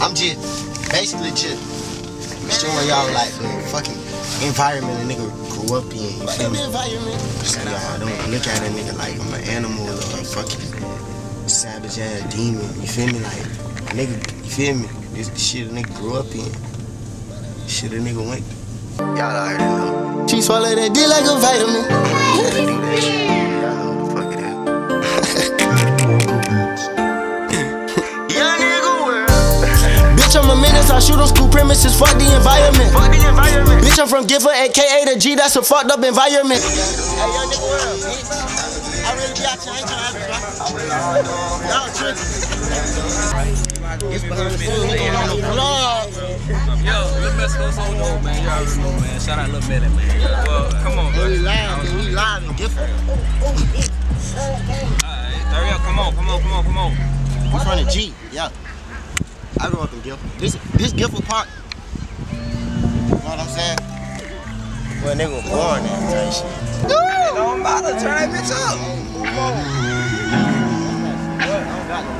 I'm just basically just showing y'all like the fucking environment a nigga grew up in. You feel me? So y'all don't look at a nigga like I'm an animal or a fucking savage ass demon. You feel me? Like nigga, you feel me? This the shit a nigga grew up in. Shit a nigga went. Y'all already know. She swallow that dick like a vitamin. shoot on school premises. Fuck the environment. Fuck the environment. Bitch, I'm from Gifford, aka the G. That's a fucked up environment. Hey, young nigga world, bitch. I really be out here. I ain't trying to have Y'all. It's behind the scenes. He on vlog. Yo, Lil Mess goes on though, man. You already know, man. Shout out Lil Melly, man. Well, come on, We man. live, we live in Gifford. Alright, hurry up. Come on, come on, come on, come on. We from the G, yeah. I grew up in Gifford. This this Gifford Park. You know what I'm saying? Well, nigga was born there, type shit. It don't matter. Turn that bitch up.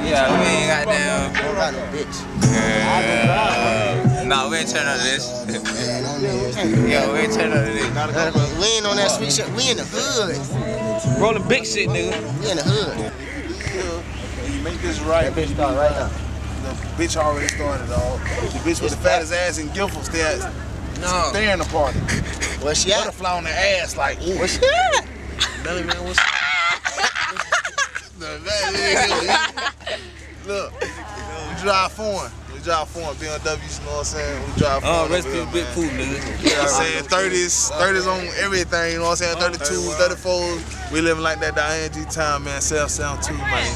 Yeah, we ain't got I don't got no bitch. damn. No, we ain't turn on this. Yo, we ain't turn on this. We ain't on that sweet shit. We in the hood. Rolling big shit, nigga. We in the hood. You make this right. That bitch start right now. The bitch already started, dog. The bitch with the fattest ass in Gifford stay No. staring the party. Where she at? Butterfly on the ass, like, ooh. Where she at? Belly man, what's up? Look, we drive foreign. We drive foreign, BMWs, you know what I'm saying? We drive foreign. Oh, over rest here, in big man. pool, nigga. You know what I'm saying? 30s, 30s on everything, you know what I'm saying? 32s, 34s. We living like that down G time, man. South Sound 2, man.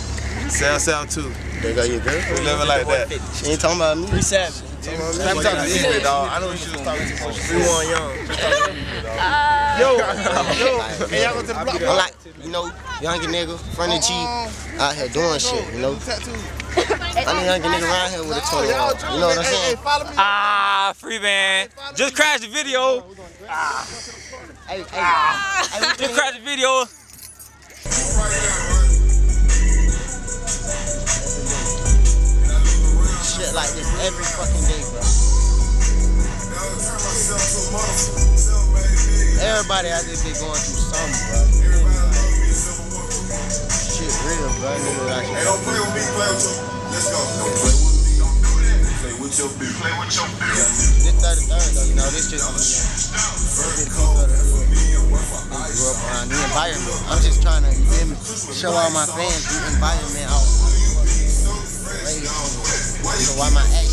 South Sound 2. There go your girl. We living like that. She ain't talking about me. Free Savage. Stop talking to me, dog. I know you should talk to me. We want young. Yo, yo, hey, y'all go to the block. I'm like, you know, younger nigga, front of G, out here doing shit, you know. I'm a younger nigga around here with a 20 Y'all You know what I'm Hey, hey, saying? Ah, free man. Just crashed the video. Hey, ah. hey, ah. hey, we Just been crashed the video. Every fucking day, bro. Everybody out there been going through something, bro. Shit real, bro. Hey, don't play with me, play with your. Let's go. Don't play with me, don't do that. Play with your bitch. Play with your bitch. This 33rd, though, you know, this just this piece of the grew up around the environment. I'm just trying to, you feel show all my fans the environment out. Raised So why my action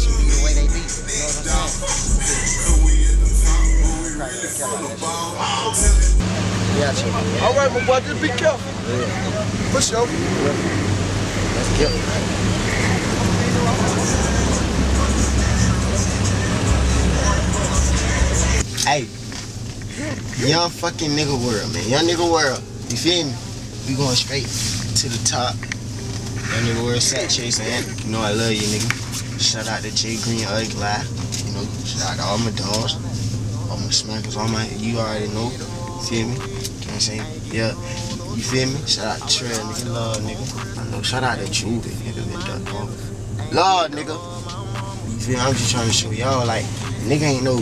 Yeah, chill. All right, my boy, just be careful. For sure. Let's kill it. Hey, young fucking nigga world, man. Young nigga world. You feel me? We going straight to the top. Young nigga world sat chasing. You know I love you, nigga. Shout out to Jay Green Ugly Eye. You know, shout out to all my dogs, all my smackers, all my you already know. Feel me? Can't say yeah. You feel me? Shout out to Trey, nigga. Love, nigga. I know. Shout out to Juvie, nigga. Dog. Um, Lord, nigga. You feel me? I'm just trying to show y'all, like, nigga ain't no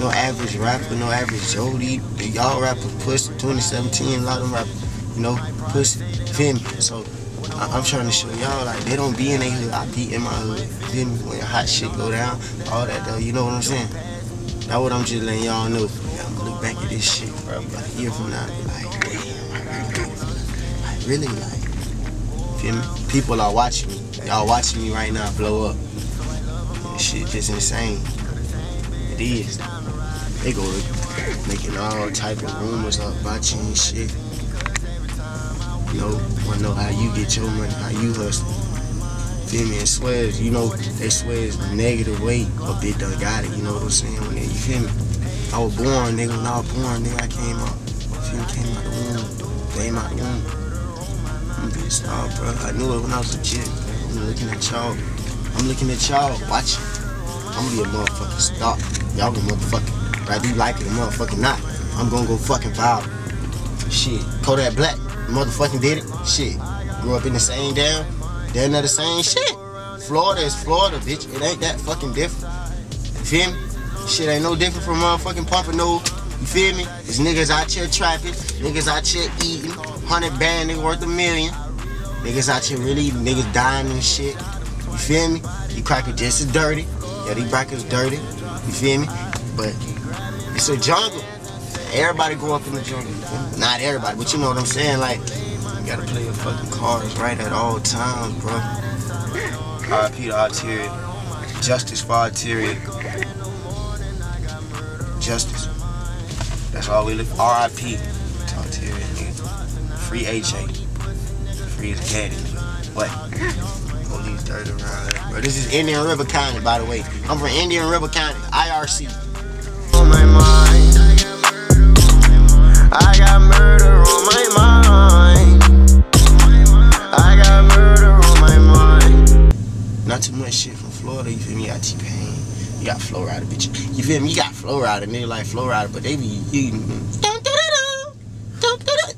no average rapper, no average Jody. Y'all rappers push 2017, a lot of them rappers, you know, push, feel me? So I- I'm trying to show y'all like they don't be in their hood. I be in my hood. Feel me? When hot shit go down, all that though. You know what I'm saying? That's what I'm just letting y'all know. I'm gonna look back at this shit. About a year from now, be like, damn, I really, like. Feel me? People are watching me. Y'all watching me right now blow up. This shit just insane. It is. They go making all type of rumors about you and shit. You know, wanna know how you get your money, how you hustle. Feel me? And swears, you know, they swear it's negative way a bit done got it, you know what I'm saying? When they, you feel me? I was born, nigga, when I was born, nigga, I came out. Feel me? Came out the womb. Came out the womb. I'm pissed off, bro. I knew it when I was a kid. I'm looking at y'all. I'm looking at y'all, watching. I'm gonna be a motherfucking star. Y'all gonna motherfucking, whether you like it or motherfucking not, I'm gonna go fucking viral. Shit, Kodak Black, motherfucking did it. Shit, grew up in the same damn, damn near the same shit. Florida is Florida, bitch. It ain't that fucking different. You feel me? Shit ain't no different from motherfucking Pompano. You feel me? There's niggas out here trapping, niggas out here eating, hundred band nigga worth a million. Niggas out here really niggas dying and shit. You feel me? You crackers just as dirty. Yeah, these crackers dirty. You feel me? But it's a jungle. Everybody grow up in the jungle. Not everybody, but you know what I'm saying. Like, you gotta play your fucking cards right at all times, bro. RIP to Arteria. Justice for Arteria. Justice. That's all we live. RIP to nigga. Free HA. Free as caddy. What? Police dirty around bro. This is Indian River County, by the way. I'm from Indian River County, IRC. On my mind. I got murder not too much shit from Florida, you feel me? You got T-Pain, you got Flo Rida, bitch. You feel me? You got Flo Rida, nigga like Flo Rida, but they be eating.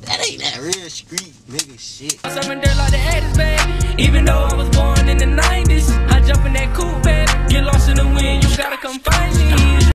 That ain't that real street nigga shit. I'm there like the 80s, baby. Even though I was born in the 90s, I jump in that coupe, baby. Get lost in the wind, you gotta come find me.